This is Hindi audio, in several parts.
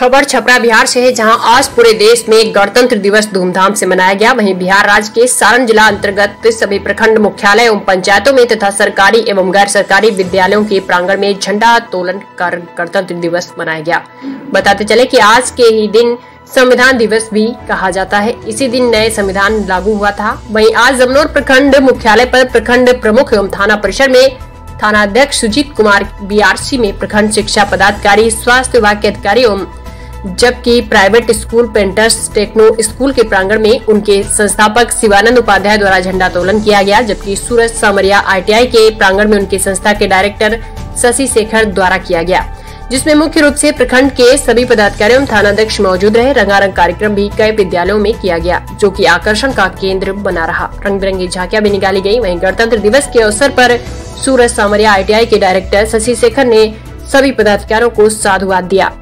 खबर छपरा बिहार से है, जहाँ आज पूरे देश में गणतंत्र दिवस धूमधाम से मनाया गया। वहीं बिहार राज्य के सारण जिला अंतर्गत सभी प्रखंड मुख्यालय एवं पंचायतों में तथा सरकारी एवं गैर सरकारी विद्यालयों के प्रांगण में झंडा तोलन कर गणतंत्र दिवस मनाया गया। बताते चले कि आज के ही दिन संविधान दिवस भी कहा जाता है। इसी दिन नए संविधान लागू हुआ था। वहीं आज जमनौर प्रखंड मुख्यालय पर प्रखंड प्रमुख एवं थाना परिसर में थाना अध्यक्ष सुजीत कुमार, बीआरसी में प्रखंड शिक्षा पदाधिकारी, स्वास्थ्य विभाग के अधिकारी एवं जबकि private school painters techno school के प्रांगण में उनके संस्थापक शिवानंद उपाध्याय द्वारा झंडा तोलन किया गया, जबकि सूरज सामरिया आईटीआई के प्रांगण में उनके संस्था के डायरेक्टर शशि शेखर द्वारा किया गया, जिसमें मुख्य रूप से प्रखंड के सभी पदाधिकारी एवं थानाध्यक्ष मौजूद रहे। रंगारंग कार्यक्रम भी कई विद्यालयों में किया गया, जो कि आकर्षण का केंद्र बना रहा। रंग बिरंगी झांकियाँ भी निकाली गई। वहीं गणतंत्र दिवस के अवसर पर सूरज सामरिया आईटीआई के डायरेक्टर शशि शेखर ने सभी पदाधिकारियों को साधुवाद दिया।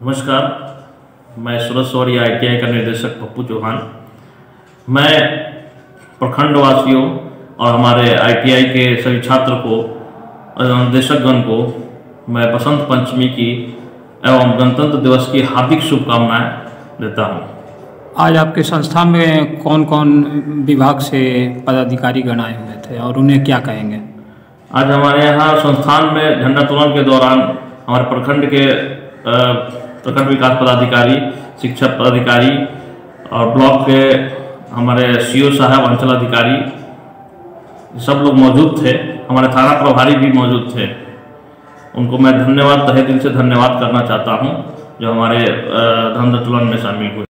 नमस्कार मैं सूरज सौरी आई टी का निर्देशक पप्पू चौहान मैं प्रखंड वासियों और हमारे आईटीआई के सभी छात्र को निर्देशकगण को मैं बसंत पंचमी की एवं गणतंत्र दिवस की हार्दिक शुभकामनाएँ देता हूँ। आज आपके संस्था में कौन कौन विभाग से पदाधिकारी गण आए हुए थे और उन्हें क्या कहेंगे आज हमारे यहाँ संस्थान में झंडा तोलन के दौरान हमारे प्रखंड के प्रखंड विकास पदाधिकारी, शिक्षक पदाधिकारी और ब्लॉक के हमारे सीओ साहब, अंचल अधिकारी सब लोग मौजूद थे। हमारे थाना प्रभारी भी मौजूद थे। उनको मैं धन्यवाद, तहे दिल से धन्यवाद करना चाहता हूँ, जो हमारे धन में शामिल हुए।